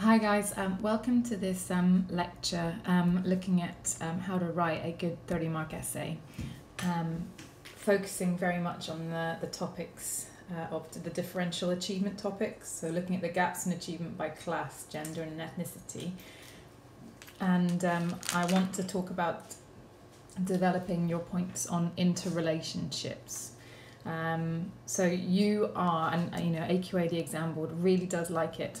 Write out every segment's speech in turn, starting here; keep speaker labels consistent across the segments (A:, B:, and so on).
A: Hi guys, um, welcome to this um, lecture um, looking at um, how to write a good 30 mark essay, um, focusing very much on the, the topics uh, of the differential achievement topics, so looking at the gaps in achievement by class, gender and ethnicity. And um, I want to talk about developing your points on interrelationships. So you are, and you know, AQA, the exam board, really does like it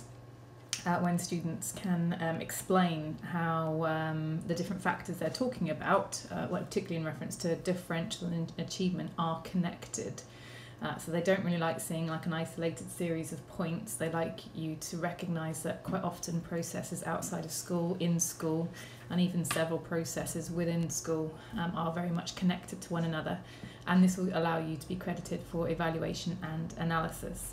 A: uh, when students can um, explain how um, the different factors they're talking about, uh, well, particularly in reference to differential and achievement, are connected. Uh, so they don't really like seeing like an isolated series of points. They like you to recognise that quite often processes outside of school, in school, and even several processes within school um, are very much connected to one another. And this will allow you to be credited for evaluation and analysis.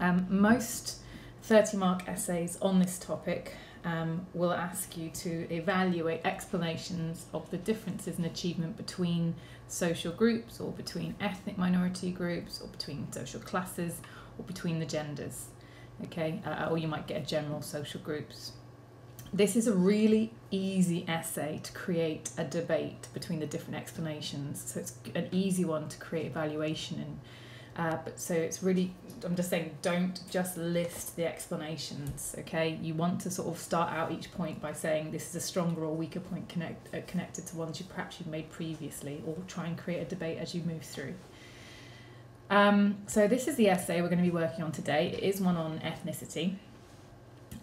A: Um, most 30 mark essays on this topic um, will ask you to evaluate explanations of the differences in achievement between social groups or between ethnic minority groups or between social classes or between the genders okay? Uh, or you might get general social groups. This is a really easy essay to create a debate between the different explanations. So it's an easy one to create evaluation in uh, but so it's really, I'm just saying, don't just list the explanations. Okay, you want to sort of start out each point by saying this is a stronger or weaker point connect, uh, connected to ones you perhaps you've made previously, or try and create a debate as you move through. Um, so this is the essay we're going to be working on today. It is one on ethnicity.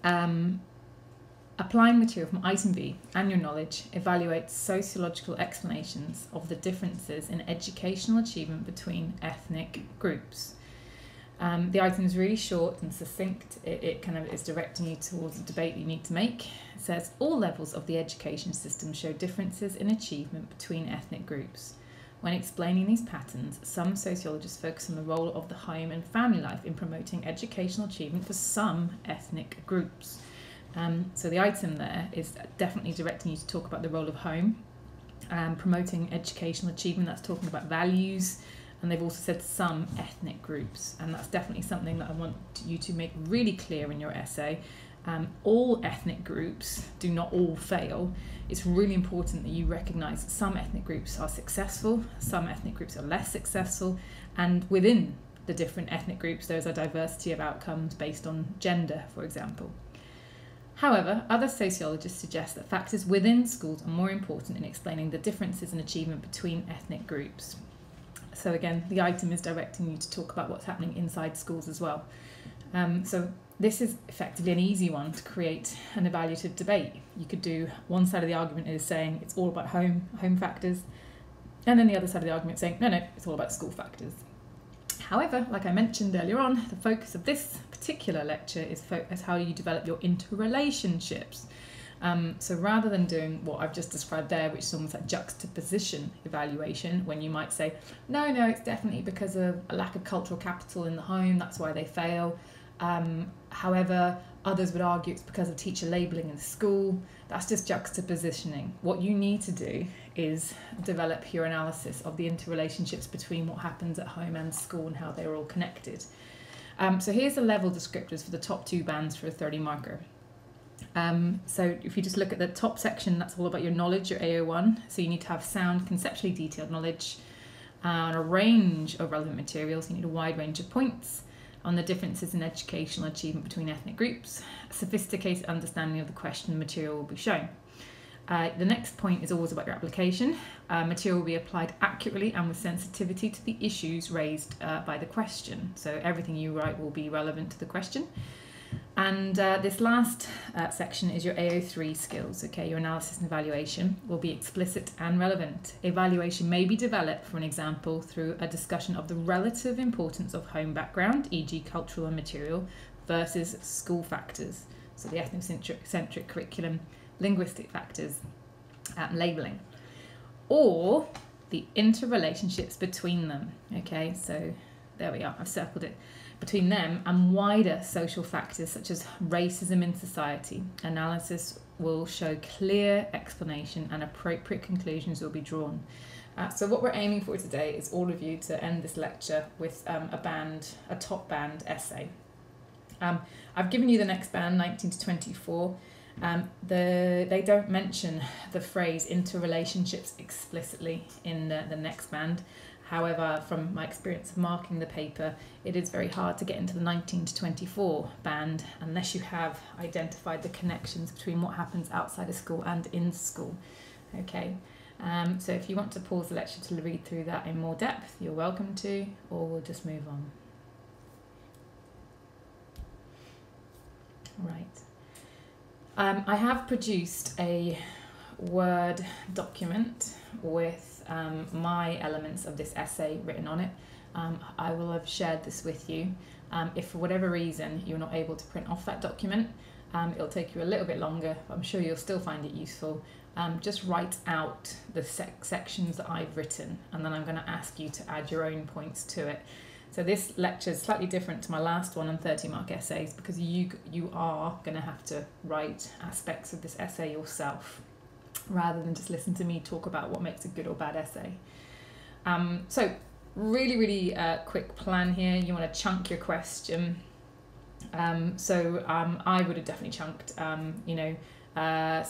A: Um, Applying material from item B and your knowledge evaluates sociological explanations of the differences in educational achievement between ethnic groups. Um, the item is really short and succinct. It, it kind of is directing you towards a debate you need to make. It says all levels of the education system show differences in achievement between ethnic groups. When explaining these patterns, some sociologists focus on the role of the home and family life in promoting educational achievement for some ethnic groups. Um, so the item there is definitely directing you to talk about the role of home, um, promoting educational achievement. That's talking about values, and they've also said some ethnic groups, and that's definitely something that I want you to make really clear in your essay. Um, all ethnic groups do not all fail. It's really important that you recognise that some ethnic groups are successful, some ethnic groups are less successful, and within the different ethnic groups, there's a diversity of outcomes based on gender, for example. However, other sociologists suggest that factors within schools are more important in explaining the differences in achievement between ethnic groups. So, again, the item is directing you to talk about what's happening inside schools as well. Um, so, this is effectively an easy one to create an evaluative debate. You could do one side of the argument is saying it's all about home, home factors, and then the other side of the argument saying no, no, it's all about school factors. However, like I mentioned earlier on, the focus of this particular lecture is, is how you develop your interrelationships. Um, so rather than doing what I've just described there, which is almost like juxtaposition evaluation, when you might say, no, no, it's definitely because of a lack of cultural capital in the home, that's why they fail. Um, however, others would argue it's because of teacher labelling in school. That's just juxtapositioning. What you need to do is develop your analysis of the interrelationships between what happens at home and school and how they're all connected. Um, so here's the level descriptors for the top two bands for a 30 marker. Um, so if you just look at the top section, that's all about your knowledge, your AO1. So you need to have sound, conceptually detailed knowledge on a range of relevant materials. You need a wide range of points on the differences in educational achievement between ethnic groups. A sophisticated understanding of the question material will be shown. Uh, the next point is always about your application. Uh, material will be applied accurately and with sensitivity to the issues raised uh, by the question. So everything you write will be relevant to the question. And uh, this last uh, section is your AO3 skills. Okay, your analysis and evaluation will be explicit and relevant. Evaluation may be developed, for an example, through a discussion of the relative importance of home background, e.g., cultural and material, versus school factors. So the ethnocentric curriculum linguistic factors, um, labeling, or the interrelationships between them. Okay, so there we are, I've circled it. Between them and wider social factors such as racism in society, analysis will show clear explanation and appropriate conclusions will be drawn. Uh, so what we're aiming for today is all of you to end this lecture with um, a band, a top band essay. Um, I've given you the next band, 19 to 24. Um, the, they don't mention the phrase interrelationships explicitly in the, the next band. However, from my experience of marking the paper, it is very hard to get into the 19 to 24 band unless you have identified the connections between what happens outside of school and in school. Okay, um, so if you want to pause the lecture to read through that in more depth, you're welcome to, or we'll just move on. Right. Um, I have produced a Word document with um, my elements of this essay written on it. Um, I will have shared this with you. Um, if for whatever reason you're not able to print off that document, um, it'll take you a little bit longer, but I'm sure you'll still find it useful. Um, just write out the sec- sections that I've written, and then I'm going to ask you to add your own points to it. So this lecture is slightly different to my last one on 30 mark essays because you you are going to have to write aspects of this essay yourself rather than just listen to me talk about what makes a good or bad essay. Um, so really really uh, quick plan here. You want to chunk your question. Um, so um, I would have definitely chunked um, you know uh,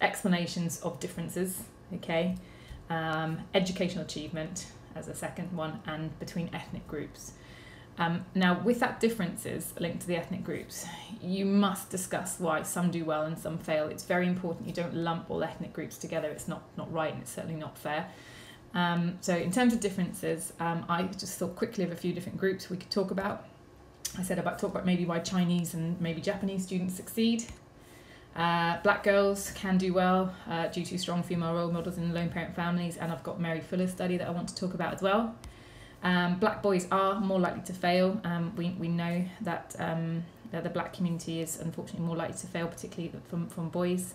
A: explanations of differences. Okay, um, educational achievement as a second one, and between ethnic groups. Um, now, with that differences linked to the ethnic groups, you must discuss why some do well and some fail. It's very important you don't lump all ethnic groups together. It's not, not right and it's certainly not fair. Um, so, in terms of differences, um, I just thought quickly of a few different groups we could talk about. I said about talk about maybe why Chinese and maybe Japanese students succeed. Uh, black girls can do well uh, due to strong female role models in lone parent families, and I've got Mary Fuller's study that I want to talk about as well. Um, black boys are more likely to fail. Um, we, we know that, um, that the black community is unfortunately more likely to fail, particularly from, from boys.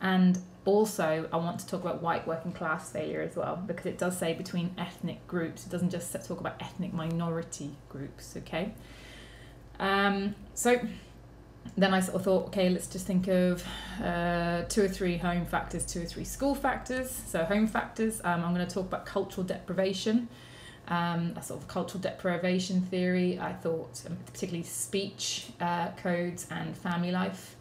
A: And also, I want to talk about white working class failure as well, because it does say between ethnic groups. It doesn't just talk about ethnic minority groups, okay? Um, so, then I sort of thought, okay, let's just think of uh, two or three home factors, two or three school factors. So, home factors, um, I'm going to talk about cultural deprivation, um, a sort of cultural deprivation theory. I thought, um, particularly speech uh, codes and family life.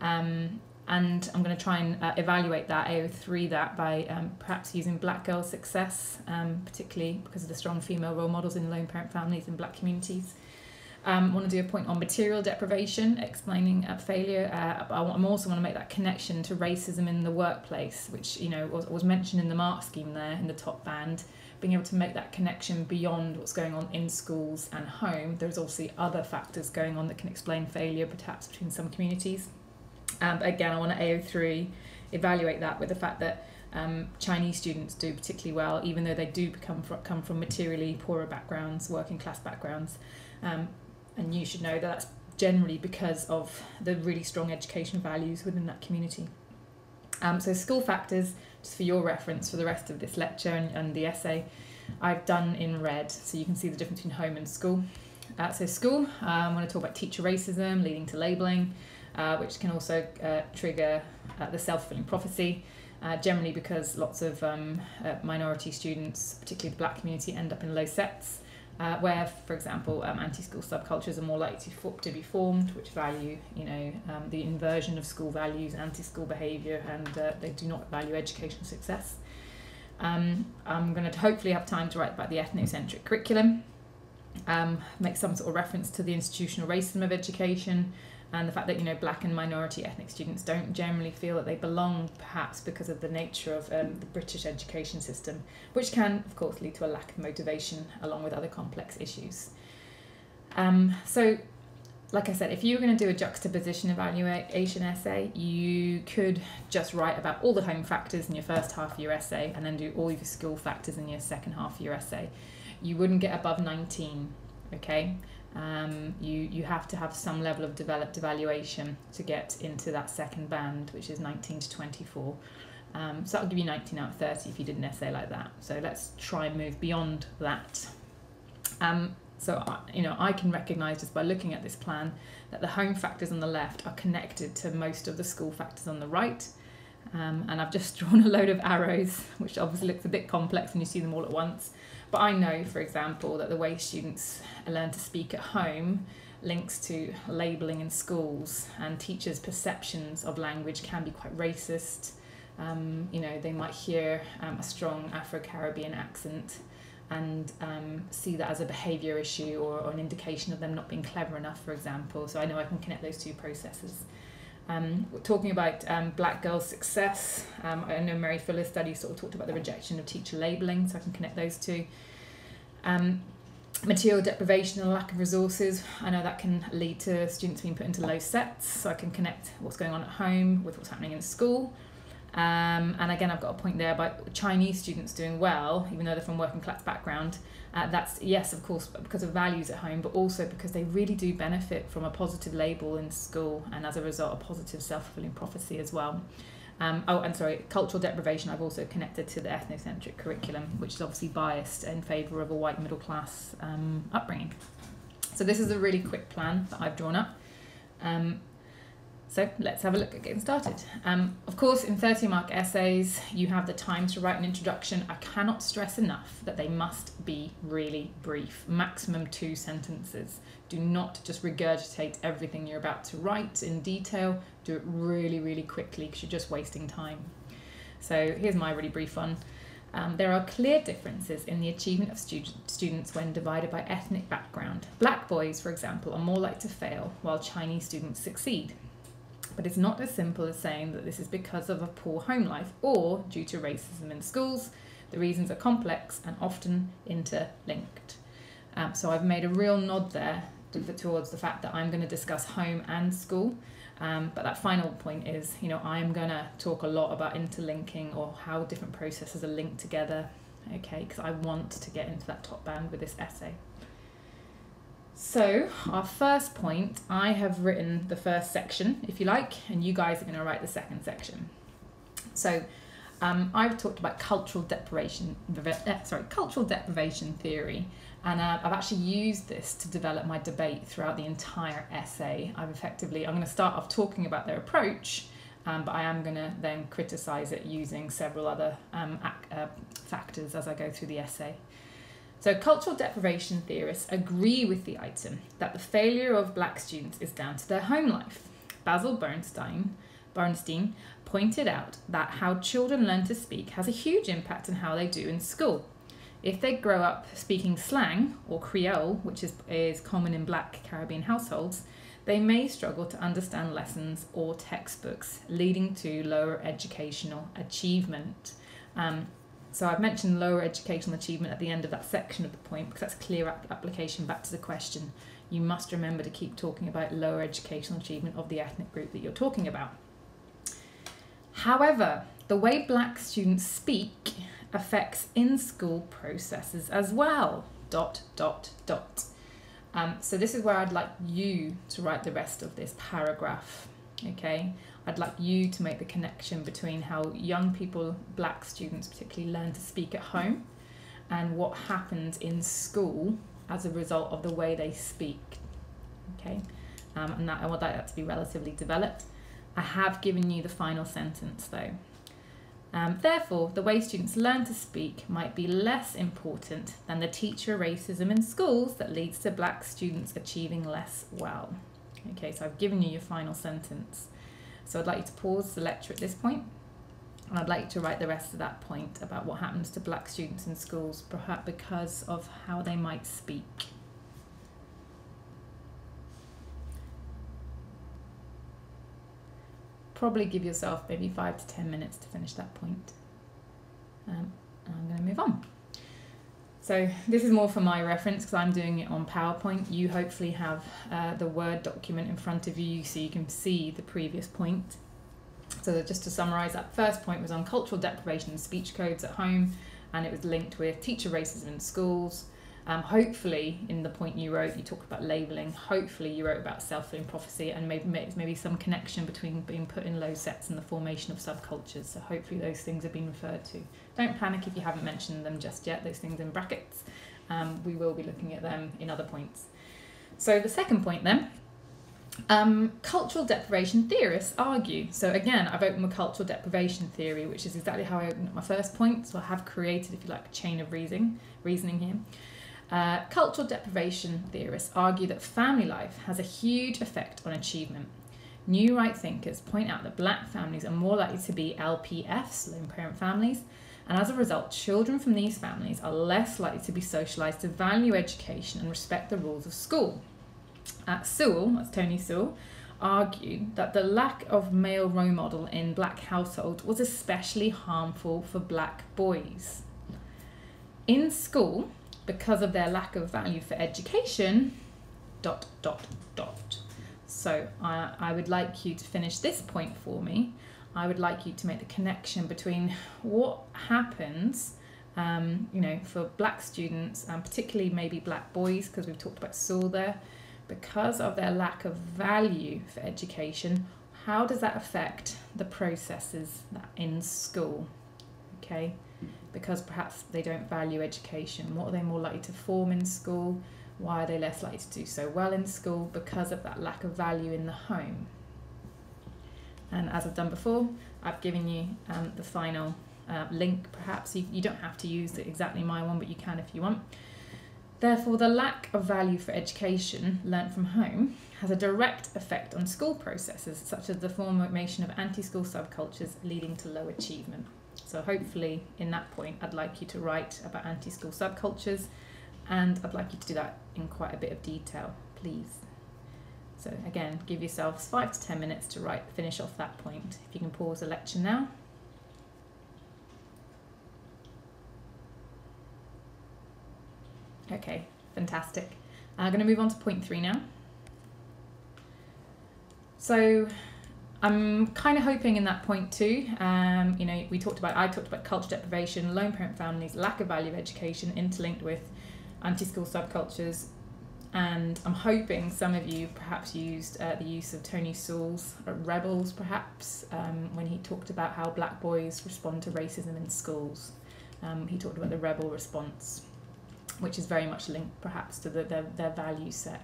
A: Um, and I'm going to try and uh, evaluate that, AO3 that, by um, perhaps using black girl success, particularly because of the strong female role models in lone parent families and black communities. Um, want to do a point on material deprivation, explaining uh, failure. Uh, I also want to make that connection to racism in the workplace, which you know was, was mentioned in the mark scheme there in the top band. Being able to make that connection beyond what's going on in schools and home. There's also other factors going on that can explain failure, perhaps between some communities. Um, but again, I want to AO3 evaluate that with the fact that um, Chinese students do particularly well, even though they do become come from materially poorer backgrounds, working class backgrounds. Um, and you should know that that's generally because of the really strong education values within that community. Um, so school factors, just for your reference for the rest of this lecture and, and the essay, I've done in red, so you can see the difference between home and school. Uh, so school, I'm going to talk about teacher racism leading to labelling, uh, which can also uh, trigger uh, the self-fulfilling prophecy, uh, generally because lots of um, uh, minority students, particularly the black community, end up in low sets uh, where, for example, um, anti-school subcultures are more likely to, to be formed, which value, you know, um, the inversion of school values, anti-school behaviour, and uh, they do not value educational success. Um, I'm going to hopefully have time to write about the ethnocentric curriculum, um, make some sort of reference to the institutional racism of education, and the fact that you know black and minority ethnic students don't generally feel that they belong perhaps because of the nature of um, the british education system which can of course lead to a lack of motivation along with other complex issues um, so like I said, if you were going to do a juxtaposition evaluation essay, you could just write about all the home factors in your first half of your essay and then do all your school factors in your second half of your essay. You wouldn't get above 19, okay? Um, you you have to have some level of developed evaluation to get into that second band, which is 19 to 24. Um, so that'll give you 19 out of 30 if you did an essay like that. So let's try and move beyond that. Um, so you know I can recognise just by looking at this plan that the home factors on the left are connected to most of the school factors on the right. Um, and I've just drawn a load of arrows, which obviously looks a bit complex when you see them all at once. But I know, for example, that the way students learn to speak at home links to labelling in schools and teachers' perceptions of language can be quite racist. Um, you know, they might hear um, a strong Afro Caribbean accent and um, see that as a behaviour issue or, or, an indication of them not being clever enough, for example. So I know I can connect those two processes. Um, talking about um, black girls' success, um, I know Mary Fuller's study sort of talked about the rejection of teacher labelling, so I can connect those two. Um, material deprivation and lack of resources, I know that can lead to students being put into low sets, so I can connect what's going on at home with what's happening in school. Um, and again, I've got a point there about Chinese students doing well, even though they're from working class background. Uh, that's yes, of course, because of values at home, but also because they really do benefit from a positive label in school, and as a result, a positive self-fulfilling prophecy as well. Um, oh, and sorry, cultural deprivation. I've also connected to the ethnocentric curriculum, which is obviously biased in favour of a white middle class um, upbringing. So this is a really quick plan that I've drawn up. Um, so let's have a look at getting started. Um, of course, in 30 mark essays, you have the time to write an introduction. I cannot stress enough that they must be really brief, maximum two sentences. Do not just regurgitate everything you're about to write in detail. Do it really, really quickly because you're just wasting time. So here's my really brief one. Um, there are clear differences in the achievement of stu- students when divided by ethnic background. Black boys, for example, are more likely to fail, while Chinese students succeed. But it's not as simple as saying that this is because of a poor home life or due to racism in schools. The reasons are complex and often interlinked. Um, so I've made a real nod there towards the fact that I'm going to discuss home and school. Um, but that final point is, you know, I'm going to talk a lot about interlinking or how different processes are linked together, okay, because I want to get into that top band with this essay. So, our first point, I have written the first section, if you like, and you guys are going to write the second section. So, um, I've talked about cultural deprivation, uh, sorry, cultural deprivation theory, and uh, I've actually used this to develop my debate throughout the entire essay. I've effectively, I'm going to start off talking about their approach, um, but I am going to then criticise it using several other um, uh, factors as I go through the essay. So, cultural deprivation theorists agree with the item that the failure of black students is down to their home life. Basil Bernstein, Bernstein pointed out that how children learn to speak has a huge impact on how they do in school. If they grow up speaking slang or Creole, which is, is common in black Caribbean households, they may struggle to understand lessons or textbooks, leading to lower educational achievement. Um, so I've mentioned lower educational achievement at the end of that section of the point because that's clear application back to the question. You must remember to keep talking about lower educational achievement of the ethnic group that you're talking about. However, the way black students speak affects in-school processes as well. Dot, dot, dot. Um, so this is where I'd like you to write the rest of this paragraph. Okay, I'd like you to make the connection between how young people, black students particularly, learn to speak at home and what happens in school as a result of the way they speak. Okay, um, and that I would like that to be relatively developed. I have given you the final sentence though. Um, therefore, the way students learn to speak might be less important than the teacher racism in schools that leads to black students achieving less well. Okay, so I've given you your final sentence. So I'd like you to pause the lecture at this point, and I'd like you to write the rest of that point about what happens to black students in schools, perhaps because of how they might speak. Probably give yourself maybe five to ten minutes to finish that point. Um, I'm going to move on. So this is more for my reference because I'm doing it on PowerPoint. You hopefully have uh, the Word document in front of you so you can see the previous point. So just to summarise, that first point was on cultural deprivation and speech codes at home and it was linked with teacher racism in schools, um, hopefully, in the point you wrote, you talked about labelling. Hopefully, you wrote about self fulfilling prophecy and maybe maybe some connection between being put in low sets and the formation of subcultures. So hopefully, those things have been referred to. Don't panic if you haven't mentioned them just yet. Those things in brackets. Um, we will be looking at them in other points. So the second point then. Um, cultural deprivation theorists argue. So again, I've opened with cultural deprivation theory, which is exactly how I opened up my first point. So I have created, if you like, a chain of reasoning, reasoning here. Uh, cultural deprivation theorists argue that family life has a huge effect on achievement. New right thinkers point out that black families are more likely to be LPFs, lone parent families, and as a result, children from these families are less likely to be socialised to value education and respect the rules of school. At Sewell, that's Tony Sewell, argued that the lack of male role model in black households was especially harmful for black boys. In school, because of their lack of value for education, dot, dot, dot. So I, I would like you to finish this point for me. I would like you to make the connection between what happens, um, you know, for black students and particularly maybe black boys, because we've talked about Sewell there, because of their lack of value for education, how does that affect the processes in school? Okay, because perhaps they don't value education. What are they more likely to form in school? Why are they less likely to do so well in school? Because of that lack of value in the home. And as I've done before, I've given you um, the final uh, link, perhaps. You, you don't have to use exactly my one, but you can if you want. Therefore, the lack of value for education learnt from home has a direct effect on school processes, such as the formation of anti school subcultures leading to low achievement. So, hopefully, in that point, I'd like you to write about anti school subcultures, and I'd like you to do that in quite a bit of detail, please. So, again, give yourselves five to ten minutes to write, finish off that point. If you can pause the lecture now. Okay, fantastic. Uh, I'm going to move on to point three now. So I'm kind of hoping in that point too, um, you know, we talked about, I talked about culture deprivation, lone parent families, lack of value of education interlinked with anti-school subcultures. And I'm hoping some of you perhaps used uh, the use of Tony Sewell's uh, Rebels, perhaps, um, when he talked about how black boys respond to racism in schools. Um, he talked about the rebel response which is very much linked perhaps to the, their, their value set.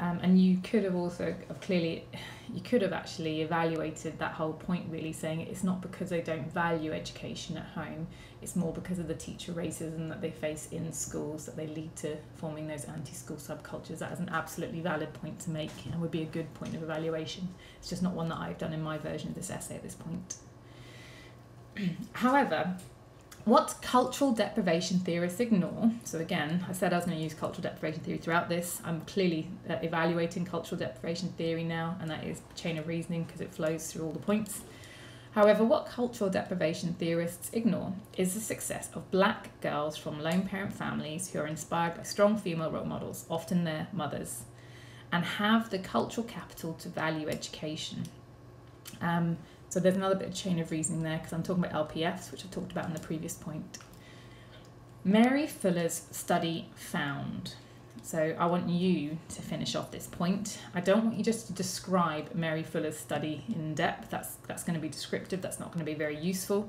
A: Um, and you could have also have clearly, you could have actually evaluated that whole point really saying it's not because they don't value education at home, it's more because of the teacher racism that they face in schools that they lead to forming those anti-school subcultures. That is an absolutely valid point to make and would be a good point of evaluation. It's just not one that I've done in my version of this essay at this point. However, what cultural deprivation theorists ignore, so again, I said I was going to use cultural deprivation theory throughout this. I'm clearly uh, evaluating cultural deprivation theory now, and that is chain of reasoning because it flows through all the points. However, what cultural deprivation theorists ignore is the success of black girls from lone parent families who are inspired by strong female role models, often their mothers, and have the cultural capital to value education. Um, so there's another bit of chain of reasoning there because I'm talking about LPFs, which I talked about in the previous point. Mary Fuller's study found. So I want you to finish off this point. I don't want you just to describe Mary Fuller's study in depth. That's that's going to be descriptive. That's not going to be very useful.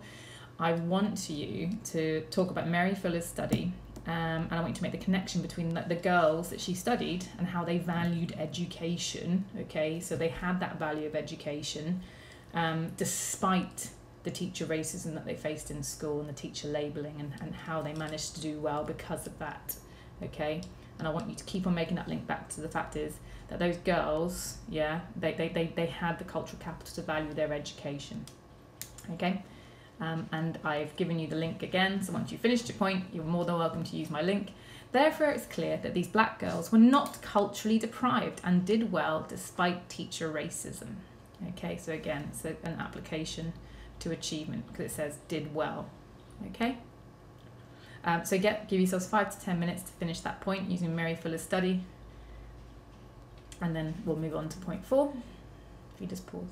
A: I want you to talk about Mary Fuller's study, um, and I want you to make the connection between the, the girls that she studied and how they valued education. Okay, so they had that value of education um, despite the teacher racism that they faced in school and the teacher labelling and, and how they managed to do well because of that. Okay? And I want you to keep on making that link back to the fact is that those girls, yeah, they, they, they, they had the cultural capital to value their education. Okay? Um, and I've given you the link again, so once you've finished your point, you're more than welcome to use my link. Therefore, it's clear that these black girls were not culturally deprived and did well despite teacher racism. Okay, so again, it's a, an application to achievement because it says did well. Okay. Um, so get give yourselves five to ten minutes to finish that point using Mary Fuller's study, and then we'll move on to point four. If you just pause.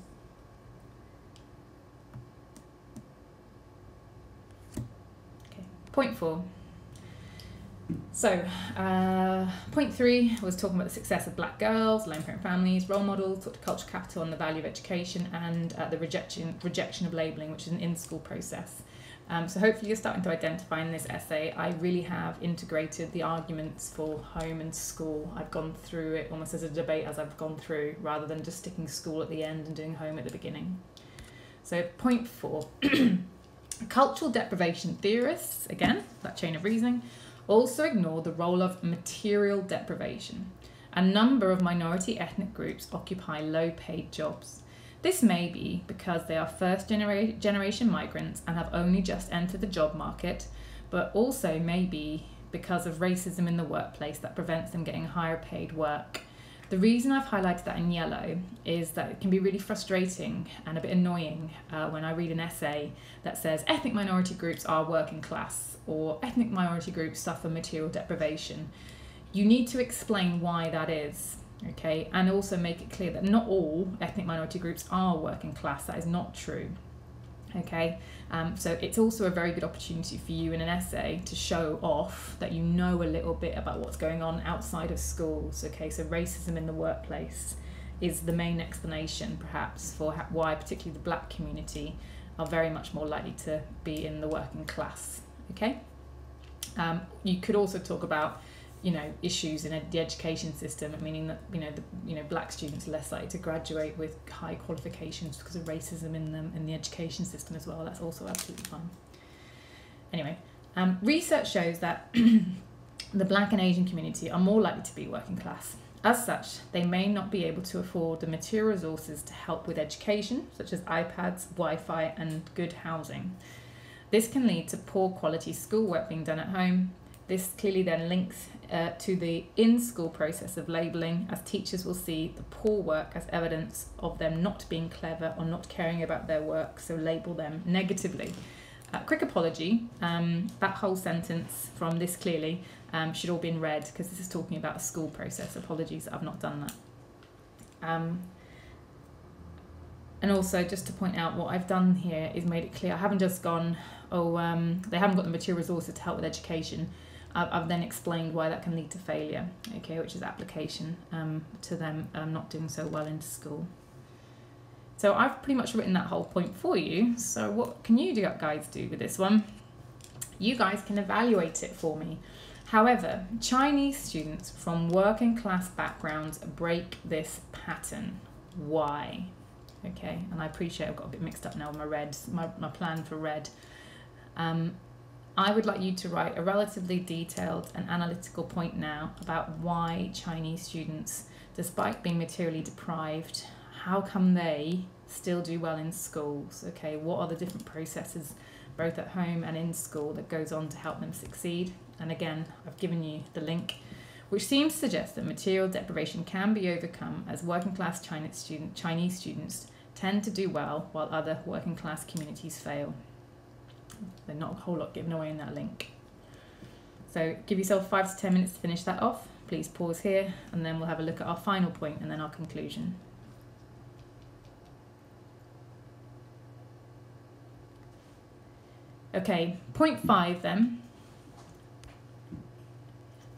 A: Okay, point four. So, uh, point three was talking about the success of black girls, lone parent families, role models, talked to culture capital and the value of education, and uh, the rejection rejection of labelling, which is an in-school process. Um, so hopefully you're starting to identify in this essay. I really have integrated the arguments for home and school. I've gone through it almost as a debate as I've gone through, rather than just sticking school at the end and doing home at the beginning. So point four. Cultural deprivation theorists, again, that chain of reasoning, Also ignore the role of material deprivation. A number of minority ethnic groups occupy low paid jobs. This may be because they are first genera- generation migrants and have only just entered the job market, but also may be because of racism in the workplace that prevents them getting higher paid work. The reason I've highlighted that in yellow is that it can be really frustrating and a bit annoying uh, when I read an essay that says ethnic minority groups are working class or ethnic minority groups suffer material deprivation. You need to explain why that is, okay, and also make it clear that not all ethnic minority groups are working class. That is not true okay? Um, so it's also a very good opportunity for you in an essay to show off that you know a little bit about what's going on outside of schools okay? So racism in the workplace is the main explanation perhaps for why particularly the black community are very much more likely to be in the working class okay? Um, you could also talk about you know issues in the education system, meaning that you know the you know black students are less likely to graduate with high qualifications because of racism in them in the education system as well. That's also absolutely fine. Anyway, um, research shows that the black and Asian community are more likely to be working class. As such, they may not be able to afford the material resources to help with education, such as iPads, Wi Fi, and good housing. This can lead to poor quality schoolwork being done at home, this clearly then links uh, to the in school process of labelling, as teachers will see the poor work as evidence of them not being clever or not caring about their work, so label them negatively. Uh, quick apology, um, that whole sentence from this clearly um, should all been read because this is talking about a school process. Apologies I've not done that. Um, and also, just to point out, what I've done here is made it clear I haven't just gone, oh, um, they haven't got the material resources to help with education. I've, then explained why that can lead to failure, okay, which is application um, to them um, not doing so well into school. So I've pretty much written that whole point for you. So what can you do, guys do with this one? You guys can evaluate it for me. However, Chinese students from working class backgrounds break this pattern. Why? Okay, and I appreciate I've got a bit mixed up now with my red, my, my plan for red. Um, I would like you to write a relatively detailed and analytical point now about why Chinese students, despite being materially deprived, how come they still do well in schools? Okay, what are the different processes, both at home and in school, that goes on to help them succeed? And again, I've given you the link, which seems to suggest that material deprivation can be overcome as working class Chinese, student, Chinese students tend to do well while other working class communities fail. There's not a whole lot given away in that link. So give yourself five to ten minutes to finish that off. Please pause here and then we'll have a look at our final point and then our conclusion. Okay, point five then.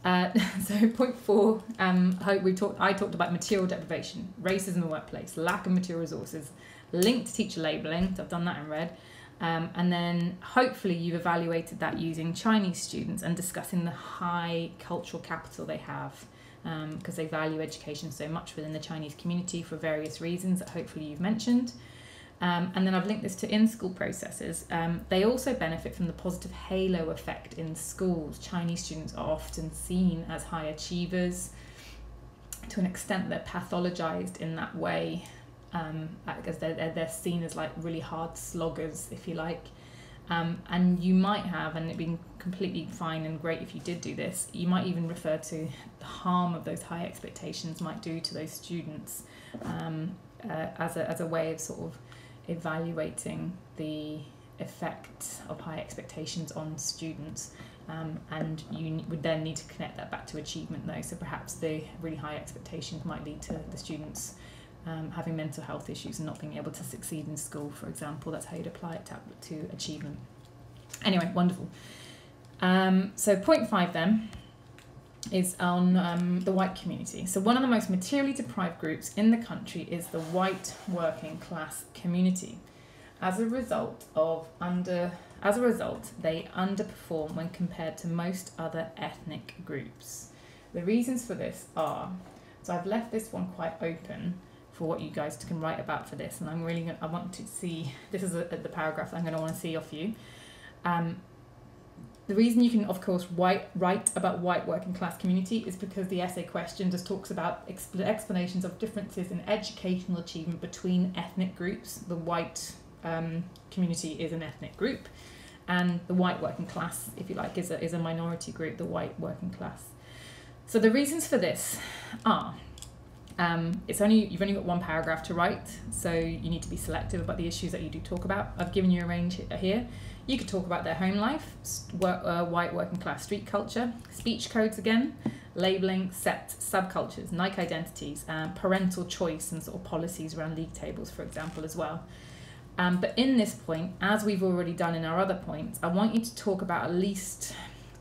A: Uh, so point four, um, we talked. I talked about material deprivation, racism in the workplace, lack of material resources, linked to teacher labelling. So I've done that in red. Um, and then hopefully you've evaluated that using Chinese students and discussing the high cultural capital they have because um, they value education so much within the Chinese community for various reasons that hopefully you've mentioned. Um, and then I've linked this to in school processes. Um, they also benefit from the positive halo effect in schools. Chinese students are often seen as high achievers. To an extent, they're pathologized in that way um, because they're, they're, seen as like really hard sloggers, if you like. Um, and you might have, and it'd be completely fine and great if you did do this, you might even refer to the harm of those high expectations might do to those students um, uh, as, a, as a way of sort of evaluating the effect of high expectations on students. Um, and you would then need to connect that back to achievement though. So perhaps the really high expectations might lead to the students um, having mental health issues and not being able to succeed in school, for example. That's how you'd apply it to, to achievement. Anyway, wonderful. Um, so, point five then is on um, the white community. So, one of the most materially deprived groups in the country is the white working class community. As a result of under as a result, they underperform when compared to most other ethnic groups. The reasons for this are so I've left this one quite open for what you guys can write about for this. And I'm really I want to see this is a, the paragraph I'm going to want to see off you. Um, the reason you can, of course, write, write about white working class community is because the essay question just talks about expl- explanations of differences in educational achievement between ethnic groups. The white um, community is an ethnic group, and the white working class, if you like, is a, is a minority group, the white working class. So the reasons for this are um, it's only you've only got one paragraph to write, so you need to be selective about the issues that you do talk about. I've given you a range here. You could talk about their home life, work, uh, white working class street culture, speech codes again, labeling, set subcultures, Nike identities, um, parental choice, and sort of policies around league tables, for example, as well. Um, but in this point, as we've already done in our other points, I want you to talk about at least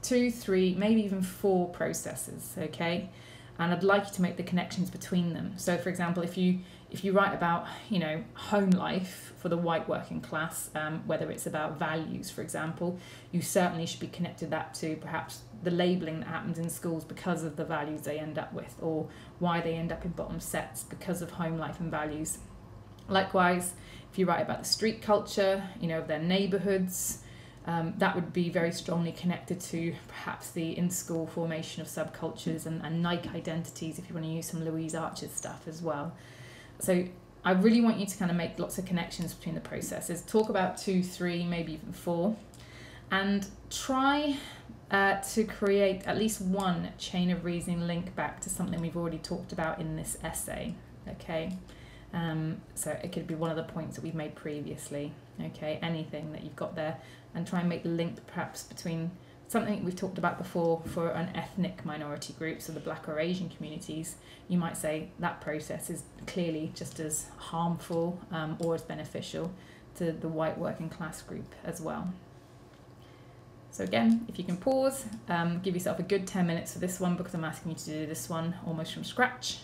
A: two, three, maybe even four processes, okay? And I'd like you to make the connections between them. So, for example, if you if you write about you know home life for the white working class, um, whether it's about values, for example, you certainly should be connected that to perhaps the labelling that happens in schools because of the values they end up with, or why they end up in bottom sets because of home life and values. Likewise, if you write about the street culture, you know, of their neighbourhoods, um, that would be very strongly connected to perhaps the in school formation of subcultures and, and Nike identities, if you want to use some Louise Archer's stuff as well. So I really want you to kind of make lots of connections between the processes. Talk about two, three, maybe even four, and try uh, to create at least one chain of reasoning link back to something we've already talked about in this essay. Okay, um, so it could be one of the points that we've made previously. Okay, anything that you've got there, and try and make the link perhaps between something we've talked about before for an ethnic minority group, so the black or Asian communities, you might say that process is clearly just as harmful um, or as beneficial to the white working class group as well. So again, if you can pause, um, give yourself a good 10 minutes for this one because I'm asking you to do this one almost from scratch.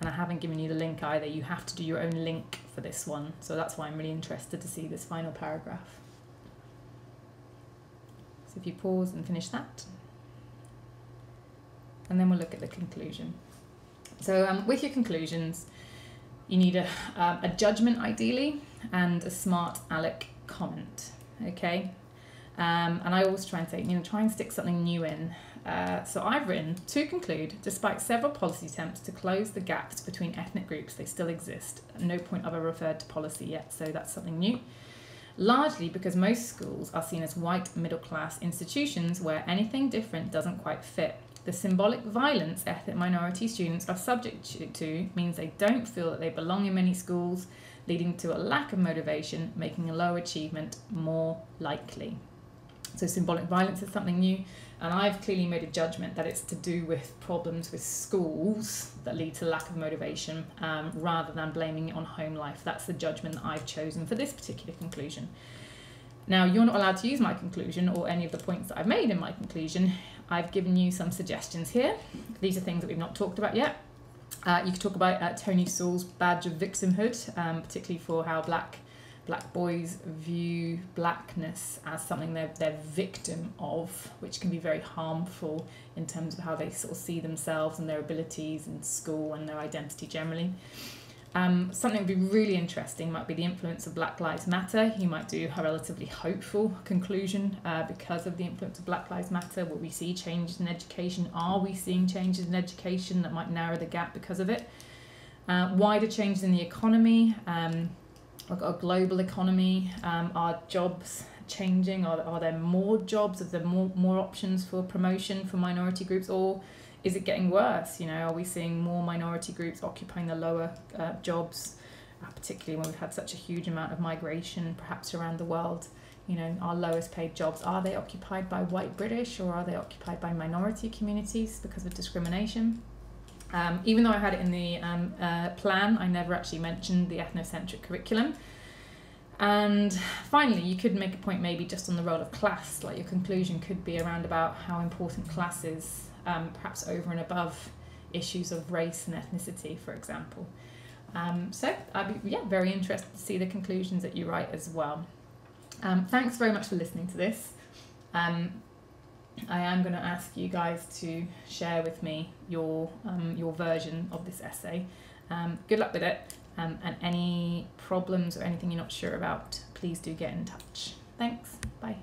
A: And I haven't given you the link either. You have to do your own link for this one. So that's why I'm really interested to see this final paragraph. So if you pause and finish that, and then we'll look at the conclusion. So um, with your conclusions, you need a, uh, a judgment ideally and a smart aleck comment, okay? Um, and I always try and say, you know, try and stick something new in. Uh, so I've written, to conclude, despite several policy attempts to close the gaps between ethnic groups, they still exist. No point have I referred to policy yet, so that's something new largely because most schools are seen as white middle class institutions where anything different doesn't quite fit. The symbolic violence ethnic minority students are subject to means they don't feel that they belong in many schools, leading to a lack of motivation, making a low achievement more likely. So, symbolic violence is something new. And I've clearly made a judgment that it's to do with problems with schools that lead to lack of motivation um, rather than blaming it on home life. That's the judgment that I've chosen for this particular conclusion. Now, you're not allowed to use my conclusion or any of the points that I've made in my conclusion. I've given you some suggestions here. These are things that we've not talked about yet. Uh, you could talk about uh, Tony Sewell's badge of victimhood, um, particularly for how black black boys view blackness as something they're, they're victim of, which can be very harmful in terms of how they sort of see themselves and their abilities in school and their identity generally. Um, something would be really interesting might be the influence of Black Lives Matter. You might do a relatively hopeful conclusion uh, because of the influence of Black Lives Matter. Will we see changes in education? Are we seeing changes in education that might narrow the gap because of it? Uh, wider changes in the economy. Um, a global economy? Um, are jobs changing? Are, are there more jobs? Are there more, more options for promotion for minority groups? Or is it getting worse? You know, are we seeing more minority groups occupying the lower uh, jobs, uh, particularly when we've had such a huge amount of migration perhaps around the world? You know, our lowest paid jobs, are they occupied by white British or are they occupied by minority communities because of discrimination? Um, even though I had it in the um, uh, plan, I never actually mentioned the ethnocentric curriculum. And finally, you could make a point maybe just on the role of class, like your conclusion could be around about how important class is, um, perhaps over and above issues of race and ethnicity, for example. Um, so I'd be yeah, very interested to see the conclusions that you write as well. Um, thanks very much for listening to this. Um, I am going to ask you guys to share with me your um, your version of this essay. Um, good luck with it, um, and any problems or anything you're not sure about, please do get in touch. Thanks. Bye.